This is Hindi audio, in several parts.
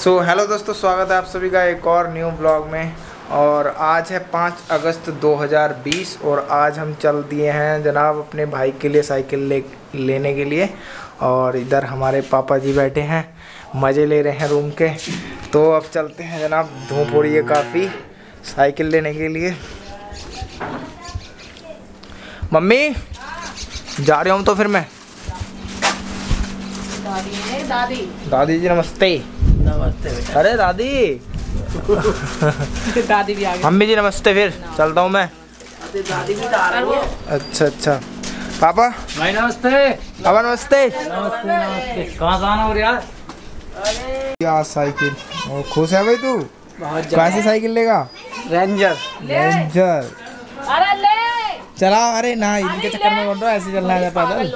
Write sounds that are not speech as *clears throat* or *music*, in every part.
सो so, हेलो दोस्तों स्वागत है आप सभी का एक और न्यू ब्लॉग में। और आज है पाँच अगस्त 2020 और आज हम चल दिए हैं जनाब अपने भाई के लिए साइकिल ले लेने के लिए। और इधर हमारे पापा जी बैठे हैं मज़े ले रहे हैं रूम के। तो अब चलते हैं जनाब धूप हो रही है काफ़ी साइकिल लेने के लिए। मम्मी जा रहा हूँ तो फिर मैं। दादी दादी। दादी जी नमस्ते। नमस्ते अरे दादी। *laughs* दादी भी आ गई। मम्मी जी नमस्ते फिर चलता हूँ मैं। दादी भी आ रही है। अच्छा अच्छा। पापा? भाई नमस्ते। पापा नमस्ते। नमस्ते नमस्ते। कहाँ से आना हो रहा क्या साइकिल? ओ, खुश है भाई तू? कौन सी साइकिल लेगा? रेंजर। रेंजर। अरे ले। चला अरे ना इनके चक्कर में बोल रहा ऐसे चलना है पैदल।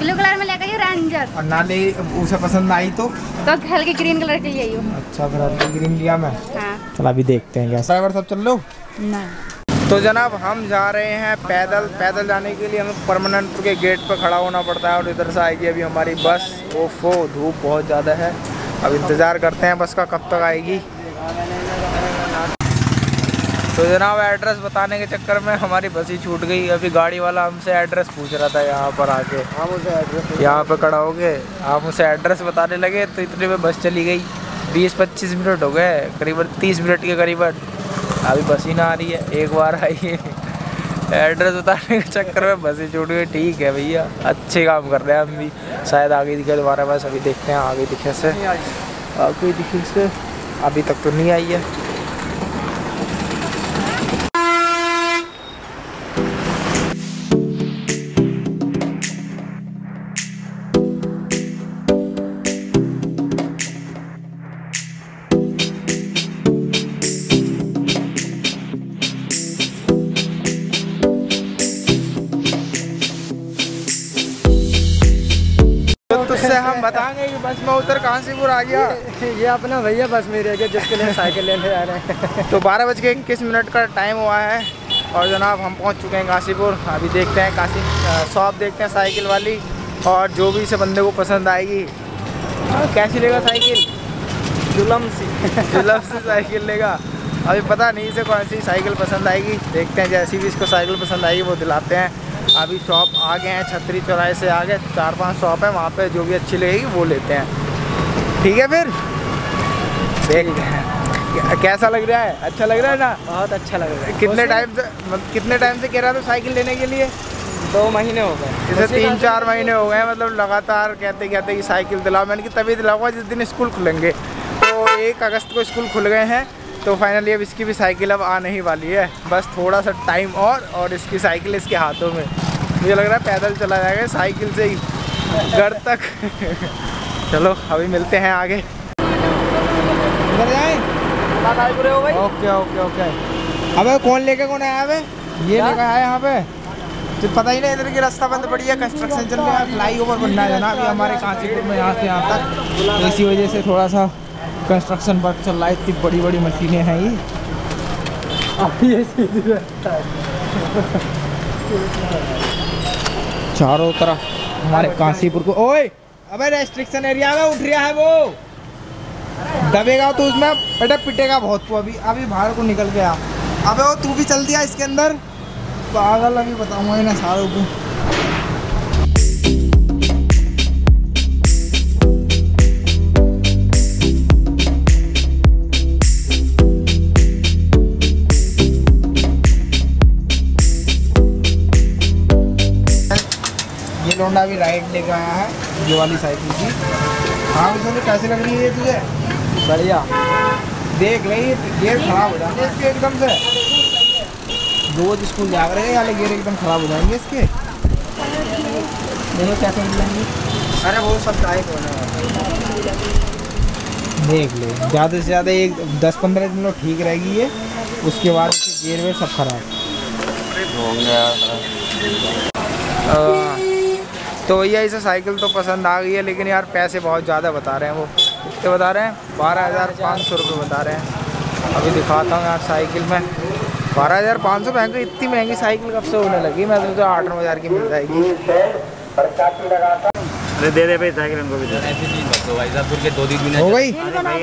ब्लू कलर में लेकर रेंजर। और ना ले उसे पसंद आई तो। तो हल्के ग्रीन कलर के लिए हूँ अच्छा फिर हल्की ग्रीन लिया मैं। हाँ। चल अभी देखते हैं क्या ड्राइवर सब चल लो। ना। तो जनाब हम जा रहे हैं पैदल। पैदल जाने के लिए हमें परमानेंट के गेट पर खड़ा होना पड़ता है और इधर से आएगी अभी हमारी बस। ओफो धूप बहुत ज़्यादा है। अब इंतज़ार करते हैं बस का कब तक आएगी। तो जनाब एड्रेस बताने के चक्कर में हमारी बस ही छूट गई। अभी गाड़ी वाला हमसे एड्रेस पूछ रहा था यहाँ पर आके। हम उसे एड्रेस यहाँ पर खड़ा हो गए हम उसे एड्रेस बताने लगे तो इतने में बस चली गई। बीस पच्चीस मिनट हो गए करीबन तीस मिनट के करीबन। अभी बस ही ना आ रही है एक बार आई है। एड्रेस बताने के चक्कर में बस ही छूट गई। ठीक है भैया अच्छे काम कर रहे हैं हम भी। शायद आगे दिखे दोबारा बस अभी देखते हैं आगे दिखे से। आगे दिखे से अभी तक तो नहीं आई है। काशीपुर आ गया। ये अपना भैया बस में रह गया जिसके लिए साइकिल लेने आ रहे हैं। तो बारह बज के इक्कीस मिनट का टाइम हुआ है और जनाब हम पहुँच चुके हैं काशीपुर। अभी देखते हैं काशी शॉप देखते हैं साइकिल वाली और जो भी इसे बंदे को पसंद आएगी। कैसी लेगा साइकिल? जुलम सी। जुलम सी साइकिल लेगा। अभी पता नहीं इसे कौन सी साइकिल पसंद आएगी। देखते हैं जैसी भी इसको साइकिल पसंद आएगी वो दिलाते हैं। अभी शॉप आ गए हैं छतरी चौराहे से आ गए चार पाँच शॉप है वहाँ पे जो भी अच्छी लगेगी वो लेते हैं। ठीक है फिर? देखते हैं कैसा लग रहा है? अच्छा लग रहा है ना? बहुत अच्छा लग रहा है। कितने टाइम से मतलब कितने टाइम से कह रहा था साइकिल लेने के लिए? दो महीने हो गए। जैसे तीन चार महीने हो गए मतलब लगातार कहते कहते कि साइकिल दिलाओ। मैंने कि तभी दिलाऊँगा जिस दिन स्कूल खुलेंगे। तो एक अगस्त को स्कूल खुल गए हैं तो फाइनली अब इसकी भी साइकिल अब आने ही वाली है। बस थोड़ा सा टाइम और और इसकी साइकिल इसके हाथों में। मुझे लग रहा है पैदल चला जाएगा साइकिल से ही घर तक। चलो अभी मिलते हैं आगे। इधर जाएँ। Okay okay okay. अबे कौन लेके कौन आया अबे? ये लेके आया यहाँ पे। तो पता ही नहीं इधर की रास्ता बंद पड़ी है कंस्ट्रक्शन चल रहा है। फ्लाई ओवर बनना है ना अभी हमारे काशीपुर में यहाँ से यहाँ तक। तो इसी वजह से थोड़ा सा कंस्ट्रक्शन वर्क चल रहा है। इतनी बड़ी बड़ी मशीनें हैं ये। अभी ऐसे। चारों तरफ़ हमारे काशीपुर को ओए! अबे रेस्ट्रिक्शन एरिया में उठ रहा है वो। दबेगा तो उसमें। बेटा पिटेगा बहुत तू अभी। अभी बाहर को निकल गया। अबे वो तू भी चल दिया इसके अंदर। पागल अभी बताऊँगा इन्हें सारों को। लोंडा भी राइड लेके आया है ये वाली साइकिल की। हाँ उसमें तो कैसे लग रही है तुझे? बढ़िया। देख ये गियर खराब हो जाएँगे इसके एकदम से। रोज स्कूल जा रहे हैं वाले गियर एकदम खराब हो जाएँगे इसके। देखो कैसे मिलेंगे अरे वो सब टाइप होने देख ले ज़्यादा से ज़्यादा एक दस पंद्रह दिन लोग ठीक रहेगी ये। उसके बाद इसके गियर वेयर सब खराब। आ, तो भैया इसे साइकिल तो पसंद आ गई है लेकिन यार पैसे बहुत ज़्यादा बता रहे हैं वो। कितने बता रहे हैं बारह हज़ार पाँच सौ रुपये बता रहे हैं। अभी दिखाता हूँ यार साइकिल में। बारह हज़ार पाँच सौ महँगी इतनी महँगी साइकिल कब से होने लगी? मैं तो आठ नौ हज़ार की मिल जाएगी। अरे दे दे भाई साइकिल उनको भी दे। भाई साहब दो दिन हो गई? है है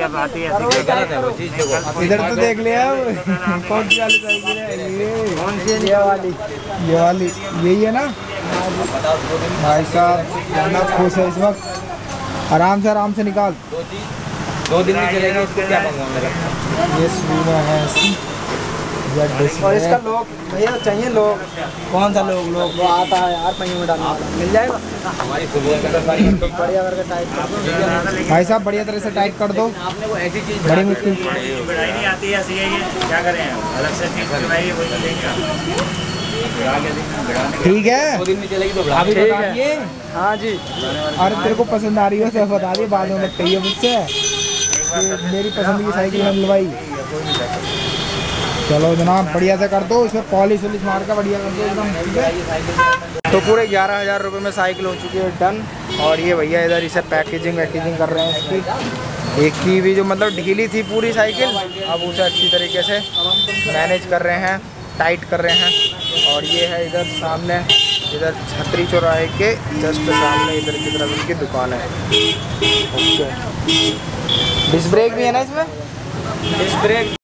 इधर तो देख लिया कौन सी वाली साइकिल है? ये? कौन सी ये वाली ये वाली यही है ना? भाई साहब जाना खुश है इस वक्त। आराम से आराम से निकाल। दो दिन में चलेगा उसको क्या मेरा ये है। और इसका लोग भैया चाहिए लोग? कौन सा लोग? लोग वो आता है यार पहियों में डालने वाला मिल जाएगा? हमारी सुबह का सारी बढ़िया करके टाइट भाई साहब बढ़िया तरह से टाइट कर दो। आपने वो ऐसी चीज़ बड़ी मुश्किल। नहीं आती ऐसी ये। क्या करें? अलग से है तो ठीक है? दो दिन में चलेगी तो अभी बता दिए। हाँ जी। अरे तेरे को पसंद आ रही हो सब बता दिए बाद में कहिए मुझसे। मेरी पसंद की साइकिल है भाई चलो जनाब बढ़िया से कर दो इसमें पॉलिश वॉलिश मार का बढ़िया कर दो एकदम ठीक है? तो पूरे ग्यारह हज़ार रुपये में साइकिल हो चुकी है डन। और ये भैया इधर इसे पैकेजिंग वैकेजिंग कर रहे हैं इसकी। एक की भी जो मतलब ढीली थी पूरी साइकिल अब उसे अच्छी तरीके से मैनेज कर रहे हैं। टाइट कर रहे हैं। और ये है इधर सामने, इधर छतरी चौराहे के जस्ट सामने इधर की तरफ़ इनकी दुकान है। ओके डिस्क ब्रेक भी है ना इसमें? डिस्क ब्रेक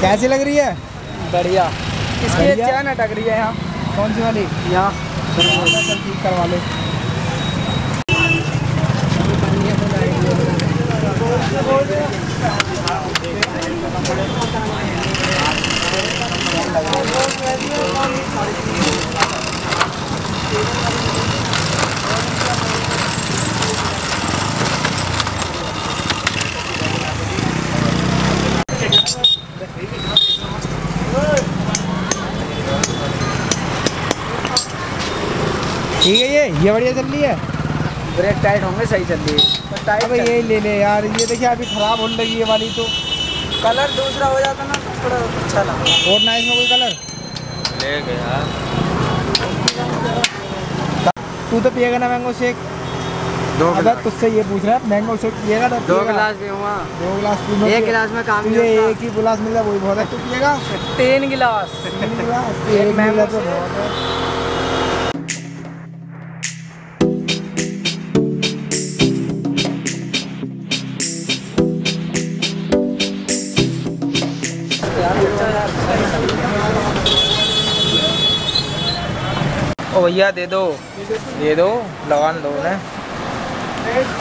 कैसी लग रही है? बढ़िया। इसकी। चैन अटक रही है यहाँ? कौन सी वाली? यहाँ करवा ले ठीक है ये ये बढ़िया चल रही है। ब्रेक टाइट होंगे सही चल रही है। पर टाइट अबे ये ले ले यार ये देखिए अभी खराब होने लगी ये वाली तो। कलर दूसरा हो जाता ना तो थोड़ा अच्छा लगा। और ना इसमें कोई कलर ले गया तू तो पिएगा ना मैंगो शेक दो अगर तुझसे ये पूछ रहा है मैंगो शेक पिएगा तो दो। गिलास भी हुआ। दो गिलास पी लो। एक गिलास में काम तुझे नहीं होता। एक ही गिलास मिल रहा वही बहुत है। तू पिएगा? तीन गिलास। तीन गिलास एक मैंगो तो बहुत है। भैया, दे दो। दे दो लगान दो ना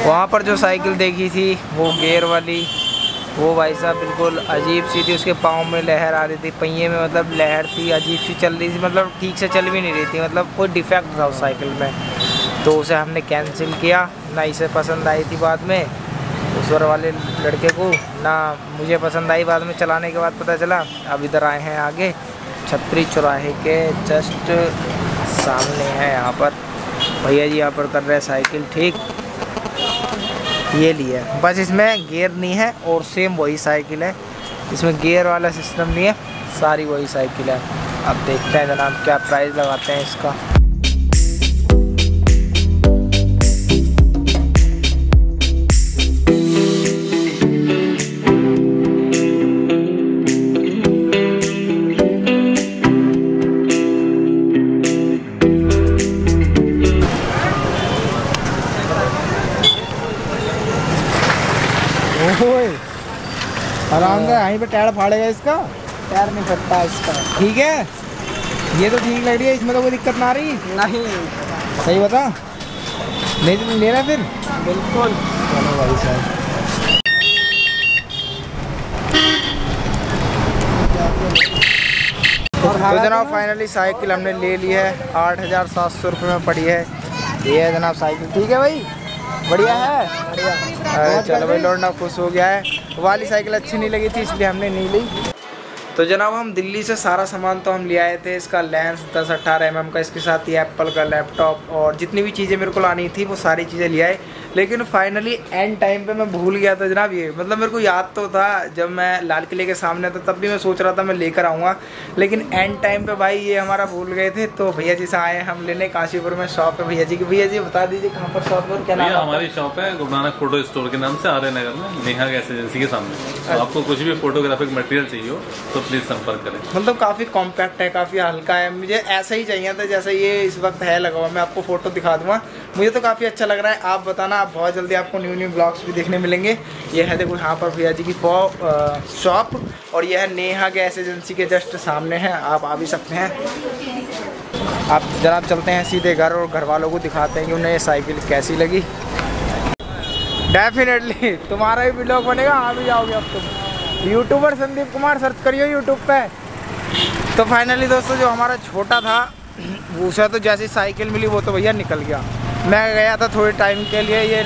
वहाँ पर जो साइकिल देखी थी, वो गेयर वाली, वो भाई साहब बिल्कुल अजीब सी थी, उसके पाँव में लहर आ रही थी, पहिए में मतलब लहर थी, अजीब सी चल रही थी मतलब ठीक से चल भी नहीं रही थी मतलब कोई डिफेक्ट था उस साइकिल में। तो उसे हमने कैंसिल किया, ना इसे पसंद आई थी बाद में, उस वर वाले लड़के को, ना मुझे पसंद आई बाद में चलाने के बाद पता चला, अब इधर आए हैं आगे, छतरी चौराहे के, जस्ट सामने है यहाँ पर। भैया जी, यहाँ पर कर रहे हैं साइकिल, ठीक। ये लिया बस इसमें गियर नहीं है और सेम वही साइकिल है। इसमें गियर वाला सिस्टम नहीं है, सारी वही साइकिल है। अब देखते हैं जनाब क्या प्राइस लगाते हैं इसका। आराम से यहीं पे टायर फाड़ेगा इसका? टायर नहीं फटता इसका। ठीक है? ये तो ठीक लग रही है इसमें तो कोई दिक्कत ना आ रही। नहीं। सही बता। ले लेना फिर? बिल्कुल। चलो भाई साहब। तो तो जनाब फाइनली साइकिल हमने ले ली है। आठ हज़ार सात सौ रुपये में पड़ी है। ये है जनाब साइकिल ठीक है भाई? बढ़िया है। अरे चलो भाई लौटना खुश हो गया है। वाली साइकिल अच्छी नहीं लगी थी इसलिए हमने नहीं ली। तो जनाब हम दिल्ली से सारा सामान तो हम ले आए थे। इसका लेंस दस अट्ठारह एम का इसके साथ ही एप्पल का लैपटॉप और जितनी भी चीज़ें मेरे को लानी थी वो सारी चीज़ें ले आए। लेकिन फाइनली एंड टाइम पे मैं भूल गया था जनाब ये। मतलब मेरे को याद तो था जब मैं लाल किले के सामने था तब भी मैं सोच रहा था मैं लेकर आऊँगा। लेकिन एंड टाइम पे भाई ये हमारा भूल गए थे तो भैया जी से आए हम लेने। काशीपुर में शॉप है भैया जी की। भैया जी बता दीजिए कहाँ पर शॉप पर क्या नाम है हमारी शॉप है गुरु नानक फ़ोटो स्टोर के नाम से आर्य नगर में नेहा गैस एजेंसी के सामने। तो आपको कुछ भी फोटोग्राफिक मटेरियल चाहिए हो तो प्लीज़ संपर्क करें। मतलब काफ़ी कॉम्पैक्ट है काफ़ी हल्का है। मुझे ऐसा ही चाहिए था जैसे ये इस वक्त है लगा हुआ। मैं आपको फ़ोटो दिखा दूँगा। मुझे तो काफ़ी अच्छा लग रहा है। आप बताना, आप बहुत जल्दी आपको न्यू न्यू ब्लॉग्स भी देखने मिलेंगे। ये है देखो यहाँ पर भैया जी की शॉप और यह है नेहा गैस एजेंसी के जस्ट सामने है। आप आ भी सकते हैं। आप जनाब चलते हैं सीधे घर और घर वालों को दिखाते हैं कि उन्हें साइकिल कैसी लगी। डेफिनेटली तुम्हारा भी ब्लॉग बनेगा, आ भी जाओगे अब तुम। यूट्यूबर संदीप कुमार सर्च करियो यूट्यूब पे। तो फाइनली दोस्तों, जो हमारा छोटा था, *clears throat* उसे तो जैसी साइकिल मिली, वो तो भैया निकल गया। मैं गया था थोड़े टाइम के लिए ये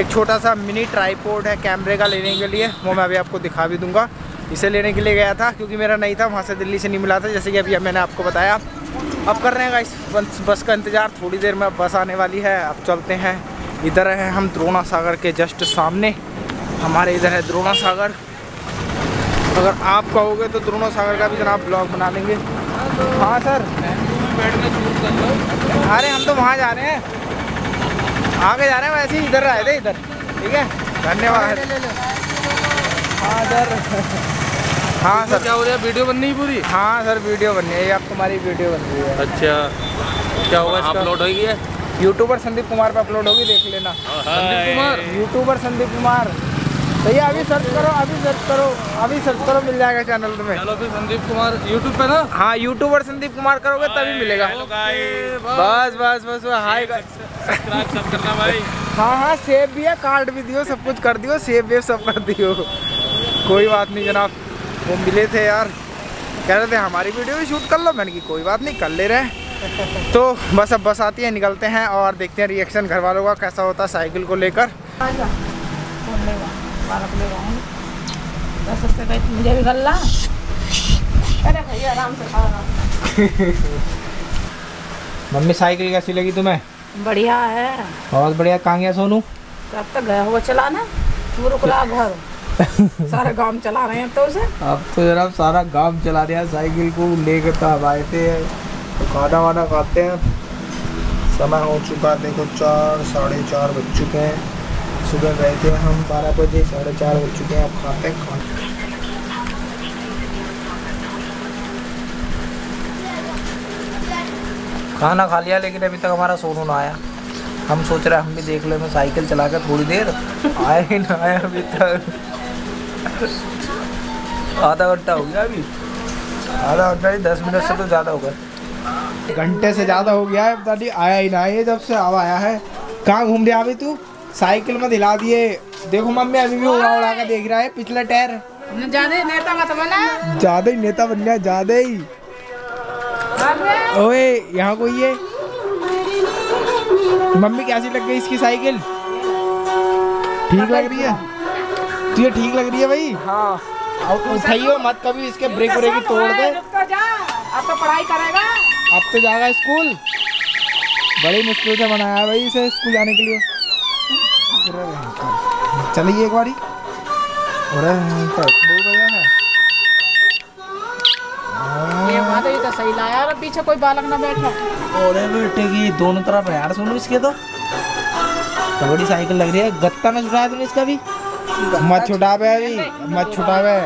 एक छोटा सा मिनी ट्राईपोर्ड है कैमरे का लेने के लिए वो मैं अभी आपको दिखा भी दूँगा। इसे लेने के लिए गया था क्योंकि मेरा नहीं था वहाँ से दिल्ली से नहीं मिला था जैसे कि अभी मैंने आपको बताया। अब कर रहे हैं इस बस बस का इंतज़ार थोड़ी देर में बस आने वाली है। अब चलते हैं इधर हैं हम द्रोणा सागर के जस्ट सामने। हमारे इधर है द्रोणा सागर अगर आप कहोगे तो द्रोणा सागर का भी जनाब ब्लॉग बना लेंगे हाँ सर हम तो वहाँ जा रहे हैं। आगे जा रहे हैं वैसे ही इधर आए थे इधर। ठीक है? धन्यवाद। हाँ सर। हाँ सर। क्या हो रहा है? वीडियो बननी है पूरी? हाँ सर वीडियो बन रही है। आप तुम्हारी वीडियो बन रही है। अच्छा। क्या होगा इसका? अपलोड होगी है यूट्यूबर संदीप कुमार पे अपलोड होगी देख लेना। संदीप कुमार? यूट्यूबर संदीप कुमार। भैया अभी सर्च करो अभी सर्च करो अभी सर्च करो मिल जाएगा चैनल तुम्हें। चलो फिर संदीप कुमार यूट्यूब पे ना? हाँ यूट्यूबर संदीप कुमार करोगे तभी मिलेगा। बस बस बस बस हाय सब्सक्राइब सब करना भाई। हाँ हाँ सेव भी है कार्ड भी दियो सब कुछ कर दियो सेव वेव सब कर दियो। कोई बात नहीं जनाब वो मिले थे यार। कह रहे थे हमारी वीडियो भी शूट कर लो। मैंने की कोई बात नहीं कर ले रहे हैं। तो बस अब बस आती है निकलते हैं और देखते हैं रिएक्शन घर वालों का कैसा होता है साइकिल को लेकर। दस रुपये का मुझे भी गल्ला। अरे भैया आराम से खाओ मम्मी साइकिल कैसी लगी तुम्हें? बढ़िया है। बहुत बढ़िया। कहाँ गया सोनू? अब तक गया हुआ चलाना पूरा खुला घर। *laughs* सारे गाँव चला रहे हैं तो उसे। अब तो जरा सारा गाँव चला दिया साइकिल को लेकर तो अब आए थे। तो खाना वाना खाते हैं। समय हो चुका देखो चार साढ़े चार बज चुके हैं। सुबह गए थे, हम बारह बजे, साढ़े चार बज चुके हैं, अब खाते हैं खाना। खाना खा लिया, लेकिन अभी तक हमारा सोनू ना आया। हम सोच रहे हम भी देख ले, मैं साइकिल चला कर थोड़ी देर आया ही ना आया अभी तक। आधा घंटा हो गया अभी। आधा घंटा नहीं, दस मिनट से तो ज़्यादा हो गया घंटे से ज़्यादा हो गया है, पता नहीं आया ही ना, ये जब से अब आया है। कहाँ घूम रहा अभी तू? साइकिल में दिला दिए। देखो मम्मी अभी भी उड़ा उड़ा कर देख रहा है पिछला टायर। ज़्यादा नेता मत बना। ज़्यादा ही नेता बन गया ज़्यादा ही। ओए यहाँ कोई है? मम्मी कैसी लग गई इसकी साइकिल? ठीक लग रही है? तुझे ठीक लग रही है भाई? हाँ। उठाइयो मत कभी इसके ब्रेक ब्रेक तोड़ दे। तो अब तो पढ़ाई करेगा। अब तो जाएगा स्कूल। बड़ी मुश्किल से बनाया भाई इसे स्कूल जाने के लिए। चलिए एक बारी। अरे दो बजे है। ये तो सही लाया और पीछे कोई बालक ना बैठा। अरे बेटे की दोनों तरफ़ है यार सुनो इसके तो। तो बड़ी साइकिल लग रही है गत्ता ना छुटाया तूने इसका भी? मत छुटावे अभी मत छुटावे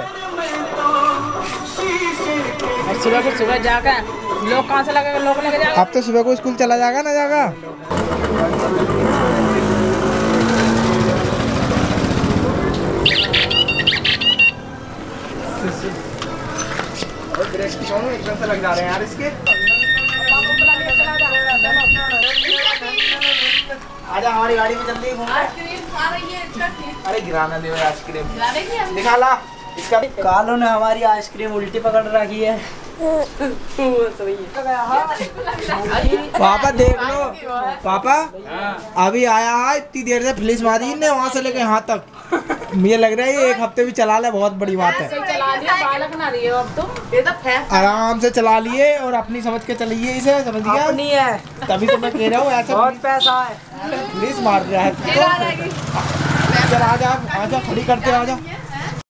और सुबह को सुबह जाकर लोग कहाँ से लगेगा लोग लेके जाएगा अब तो सुबह को स्कूल चला जाएगा ना जाएगा एकदम से लग जा रहे हैं यार इसके। आजा हमारी गाड़ी में जल्दी अरे गिराना दे आइसक्रीम। दिखा ला। इसका कालो ने हमारी आइसक्रीम उल्टी पकड़ रखी है। पापा देख लो। पापा अभी आया है इतनी देर से पुलिस मारी ने वहाँ से लेके यहाँ तक। मुझे लग रहा है ये एक हफ़्ते भी चला ले बहुत बड़ी बात है। चला दिया बालक ना रही अब तुम ये फैस आराम से चला लिए और अपनी समझ के चलिए इसे समझ गया? अपनी है। तभी तो मैं कह रहा हूँ ऐसा बहुत पैसा है। पुलिस मार रहा है। चल आ जा आ जा खड़ी करते आ जा।